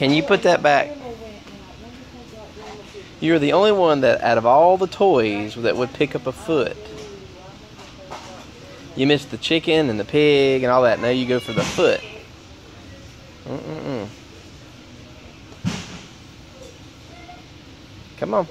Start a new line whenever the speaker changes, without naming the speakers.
Can you put that back? You're the only one that, out of all the toys, that would pick up a foot. You missed the chicken and the pig and all that. Now you go for the foot. Mm-mm-mm. Come on.